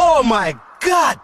Oh my god!